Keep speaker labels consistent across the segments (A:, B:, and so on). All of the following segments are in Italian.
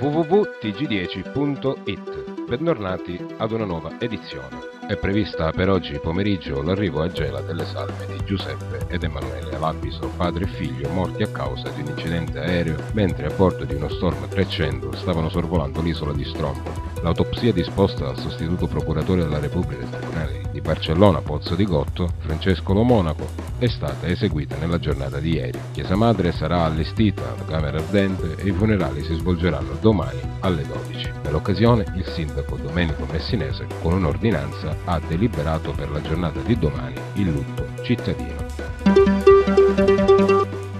A: www.tg10.it. Bentornati ad una nuova edizione. È prevista per oggi pomeriggio l'arrivo a Gela delle salme di Giuseppe ed Emanuele Alabiso, padre e figlio, morti a causa di un incidente aereo mentre a bordo di uno Storm 300 stavano sorvolando l'isola di Strombo. L'autopsia disposta dal sostituto procuratore della Repubblica del Tribunale di Barcellona Pozzo di Gotto, Francesco Lo Monaco, è stata eseguita nella giornata di ieri. Chiesa Madre sarà allestita alla Camera Ardente e i funerali si svolgeranno domani alle 12. Nell'occasione il sindaco Domenico Messinese con un'ordinanza ha deliberato per la giornata di domani il lutto cittadino.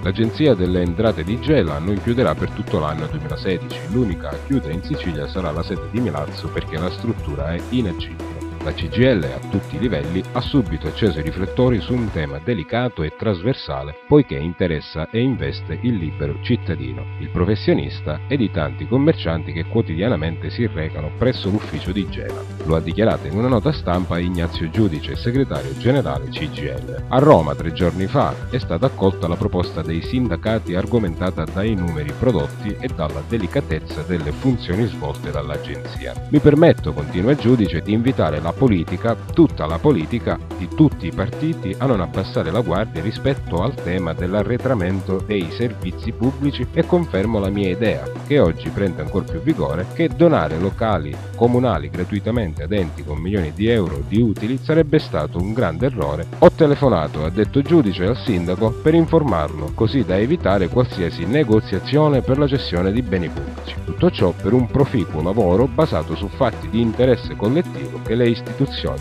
A: L'Agenzia delle Entrate di Gela non chiuderà per tutto l'anno 2016, l'unica a chiudere in Sicilia sarà la sede di Milazzo perché la struttura è inagibile. La CGL a tutti i livelli ha subito acceso i riflettori su un tema delicato e trasversale poiché interessa e investe il libero cittadino, il professionista ed i tanti commercianti che quotidianamente si recano presso l'ufficio di Gela. Lo ha dichiarato in una nota stampa Ignazio Giudice, segretario generale CGL. A Roma tre giorni fa è stata accolta la proposta dei sindacati argomentata dai numeri prodotti e dalla delicatezza delle funzioni svolte dall'agenzia. Mi permetto, continua Giudice, di invitare la la politica, tutta la politica di tutti i partiti a non abbassare la guardia rispetto al tema dell'arretramento dei servizi pubblici e confermo la mia idea, che oggi prende ancora più vigore, che donare locali comunali gratuitamente ad enti con milioni di euro di utili sarebbe stato un grande errore. Ho telefonato, ha detto giudice al sindaco, per informarlo, così da evitare qualsiasi negoziazione per la cessione di beni pubblici. Tutto ciò per un proficuo lavoro basato su fatti di interesse collettivo che le istituzioni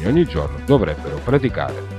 A: ogni giorno dovrebbero praticare.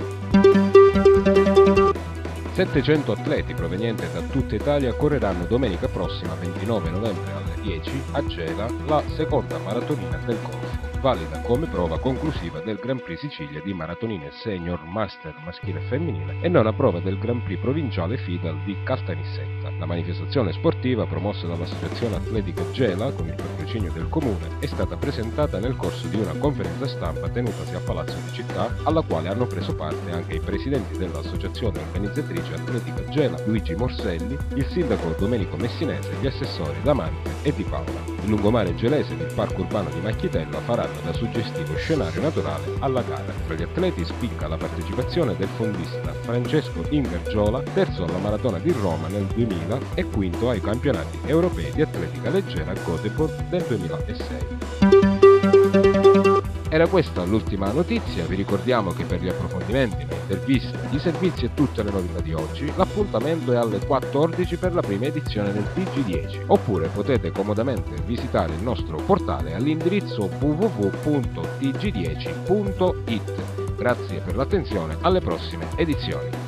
A: 700 atleti provenienti da tutta Italia correranno domenica prossima 29 novembre alle 10 a Gela la seconda maratonina del golf valida come prova conclusiva del Grand Prix Sicilia di maratonine senior master maschile e femminile e non a prova del Grand Prix provinciale FIDAL di Caltanissetta. La manifestazione sportiva promossa dall'Associazione Atletica Gela con il patrocinio del Comune è stata presentata nel corso di una conferenza stampa tenutasi a Palazzo di Città alla quale hanno preso parte anche i presidenti dell'Associazione Organizzatrice Atletica Gela Luigi Morselli, il sindaco Domenico Messinese, gli assessori Damante e Di Paola. Il lungomare gelese del parco urbano di Macchitella farà da suggestivo scenario naturale alla gara. Tra gli atleti spicca la partecipazione del fondista Francesco Invergiola, terzo alla Maratona di Roma nel 2000 e quinto ai campionati europei di atletica leggera a Göteborg del 2006. Era questa l'ultima notizia, vi ricordiamo che per gli approfondimenti, le interviste, i servizi e tutte le novità di oggi, l'appuntamento è alle 14 per la prima edizione del TG10, oppure potete comodamente visitare il nostro portale all'indirizzo www.tg10.it. Grazie per l'attenzione, alle prossime edizioni.